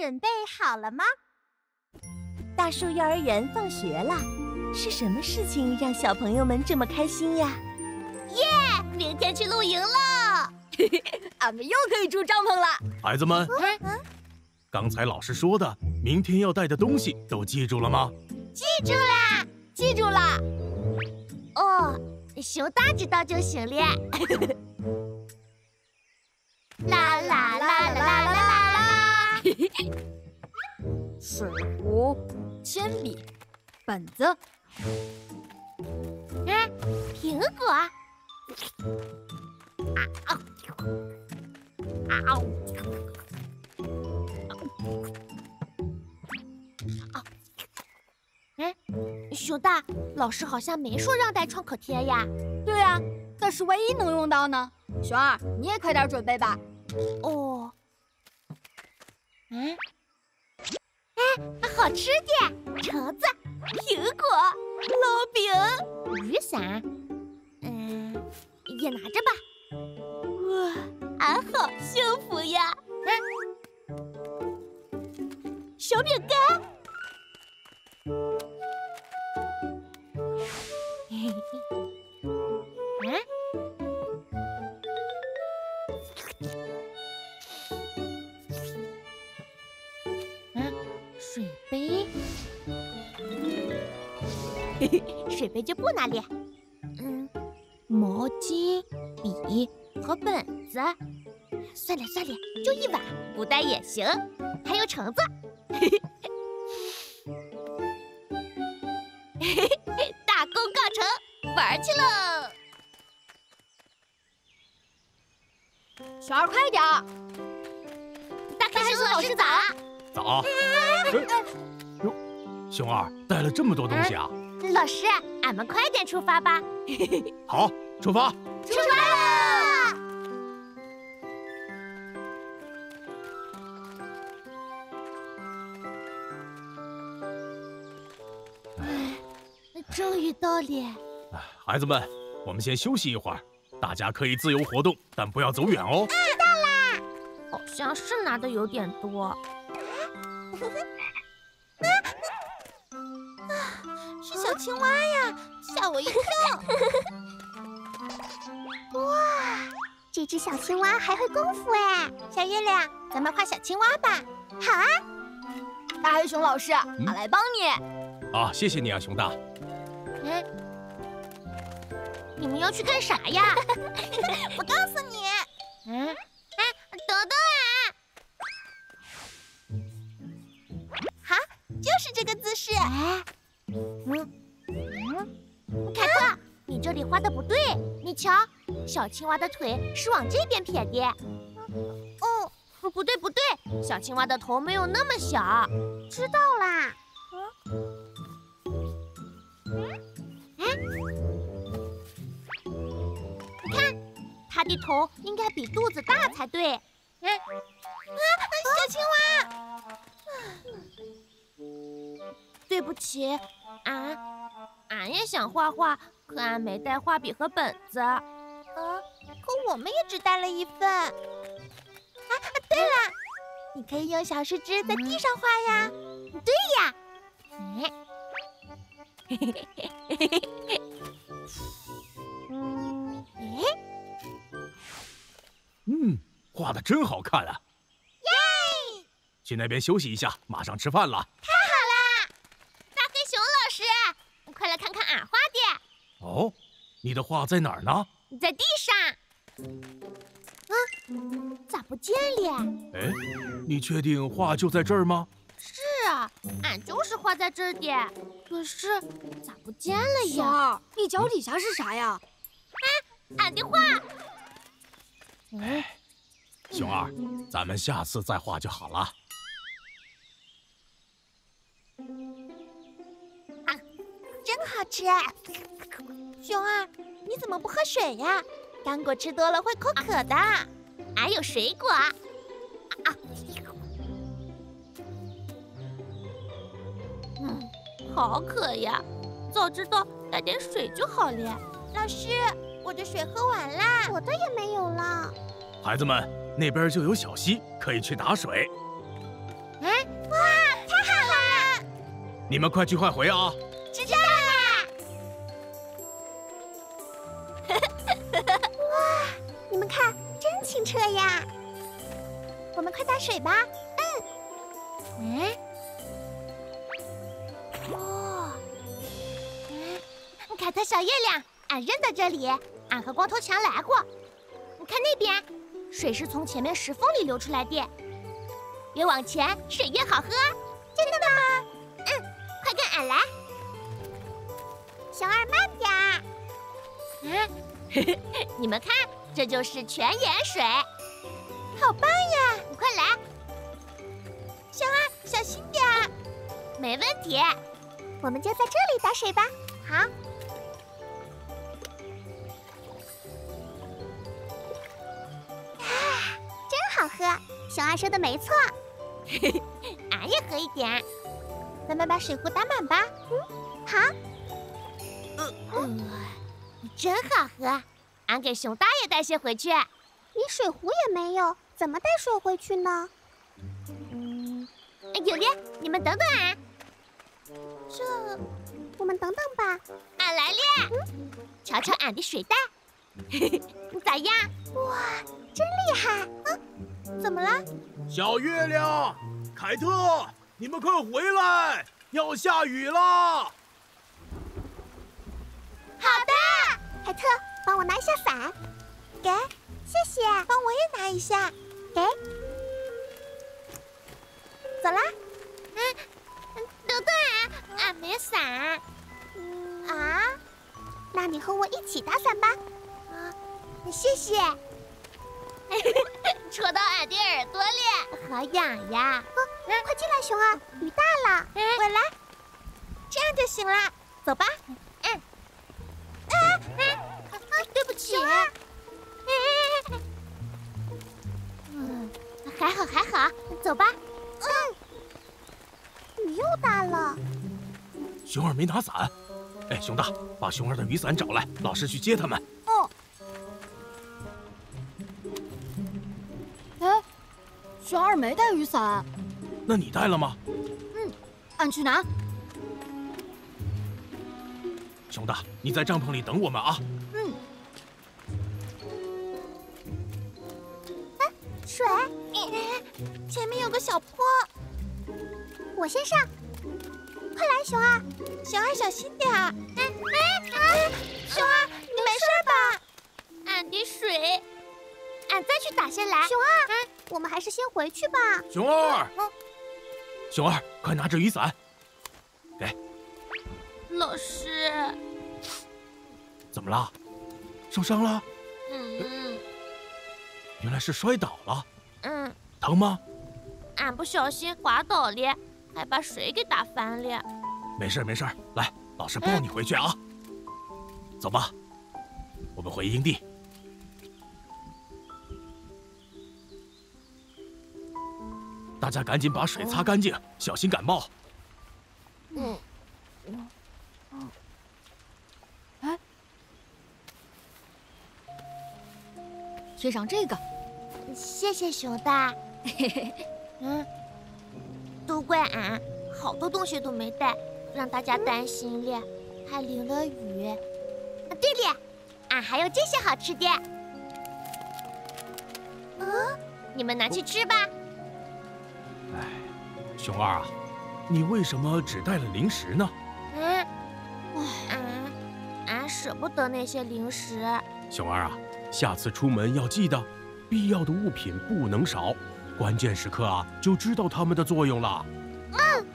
准备好了吗？大树幼儿园放学了，是什么事情让小朋友们这么开心呀？耶！明天去露营了，俺们又可以住帐篷了。孩子们，刚才老师说的明天要带的东西都记住了吗？记住啦，记住啦。哦，熊大知道就行了。啦啦啦啦啦啦本子。哎，苹果。啊啊啊！哎，熊大，老师好像没说让带创可贴呀。对啊，但是万一能用到呢？熊二，你也快点准备吧。哦。嗯。哎，好吃的，橙子、苹果、烙饼、雨伞。嗯，也拿着吧。哇，俺好幸福呀！小饼干。嘿嘿。嗯？水杯就不拿了。嗯，毛巾、笔和本子。算了算了，就一碗，不带也行。还有橙子。嘿嘿。大功告成，玩去喽！熊二，快点儿！大开熊老师早。早。哟，熊二带了这么多东西啊！老师，俺们快点出发吧。好，出发。出发啦！哎，终于到了。孩子们，我们先休息一会儿，大家可以自由活动，但不要走远哦。知道啦。好像是拿的有点多。青蛙呀，吓我一跳。哇，这只小青蛙还会功夫哎！小月亮，咱们画小青蛙吧。好啊。大黑熊老师，我来帮你。啊，谢谢你啊，熊大。嗯，你们要去干啥呀？我告诉你。嗯，哎，等等啊！好，就是这个姿势。哎，画的不对。你瞧，小青蛙的腿是往这边撇的。哦，不对不对，小青蛙的头没有那么小。知道啦。嗯哎，看，它的头应该比肚子大才对。嗯，啊，小青蛙，对不起，俺俺也想画画，可俺没带画笔和本子。啊，可我们也只带了一份。啊，对了，你可以用小树枝在地上画呀。对呀。哎。嘿嘿嘿嘿嘿嘿嘿。嗯，哎，嗯，画的真好看啊！耶！去那边休息一下，马上吃饭了。太好了，大黑熊老师，快来看看俺画的。哦，你的画在哪儿呢？在地上。啊，咋不见了？哎，你确定画就在这儿吗？是啊，俺就是画在这儿的，可是咋不见了呀？熊二，你脚底下是啥呀？哎，俺的画。哎，熊二，咱们下次再画就好了。真好吃！熊二，你怎么不喝水呀？干果吃多了会口渴的。俺有水果。啊。嗯，好渴呀！早知道带点水就好了。老师，我的水喝完啦，我的也没有了。孩子们，那边就有小溪，可以去打水。哎，你们快去快回啊！水吧。嗯。嗯。哦。嗯，凯特小月亮，俺认得这里，俺和光头强来过。你看那边，水是从前面石缝里流出来的。越往前，水越好喝。真的吗？嗯，快跟俺来。熊二慢点儿。嗯，你们看，这就是泉眼水，好棒呀！你快来。熊二，小心点儿。没问题。我们就在这里打水吧。好。啊，真好喝。熊二说的没错。嘿嘿俺也喝一点，咱们把水壶打满吧。嗯，好。嗯，真好喝。俺给熊大爷带些回去。你水壶也没有，怎么带水回去呢？嗯，有咧，你们等等俺。这，我们等等吧。俺来咧。嗯，瞧瞧俺的水袋，咋样？哇，真厉害！嗯，怎么了？小月亮，凯特，你们快回来，要下雨了。好的，凯特，帮我拿一下伞。给，谢谢。帮我也拿一下。给。走啦。嗯，等等俺，俺没伞。啊？那你和我一起打伞吧。啊，谢谢。戳到俺的耳朵里，好痒呀！快进来，熊二，雨大了。我来，这样就行了。走吧。嗯。啊啊！对不起。嗯，还好还好，走吧。嗯。雨又大了。熊二没拿伞。哎，熊大，把熊二的雨伞找来，老师去接他们。哦。哎，熊二没带雨伞。那你带了吗？嗯，俺去拿。熊大，你在帐篷里等我们啊。嗯。水，前面有个小坡，我先上。快来，熊二！熊二，小心点儿！哎哎啊！熊二，你没事吧？俺的水，俺再去打些来。熊二，我们还是先回去吧。熊二，熊二，快拿着雨伞。给。老师。怎么了？受伤了？嗯。原来是摔倒了。嗯。疼吗？俺不小心滑倒了。还把水给打翻了，没事没事，来，老师抱你回去啊。走吧，我们回营地。大家赶紧把水擦干净，小心感冒。嗯。贴上这个。谢谢熊大。嘿嘿，嗯。都怪俺，好多东西都没带，让大家担心了，还淋了雨。啊，对了，俺还有这些好吃的。嗯，你们拿去吃吧。哎，熊二啊，你为什么只带了零食呢？嗯，俺俺舍不得那些零食。熊二啊，下次出门要记得，必要的物品不能少。关键时刻啊，就知道它们的作用了。嗯，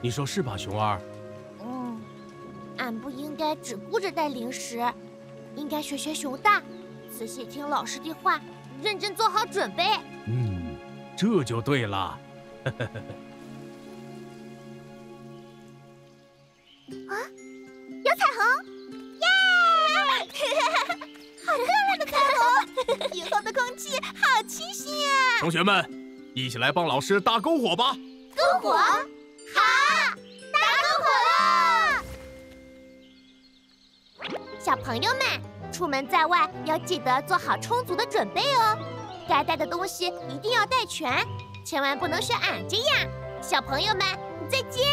你说是吧，熊二？嗯，俺不应该只顾着带零食，应该学学熊大，仔细听老师的话，认真做好准备。嗯，这就对了。啊，空气好清新啊！同学们。一起来帮老师搭篝火吧！篝火，好，搭篝火了！小朋友们，出门在外要记得做好充足的准备哦，该带的东西一定要带全，千万不能像俺这样。小朋友们，再见。